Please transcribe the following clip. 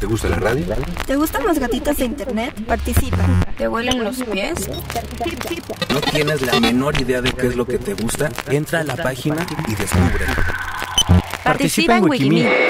¿Te gusta la radio? ¿Te gustan los gatitos de internet? Participa. ¿Te huelen los pies? ¿No tienes la menor idea de qué es lo que te gusta? Entra a la página y descubre. Participa en Wikimedia.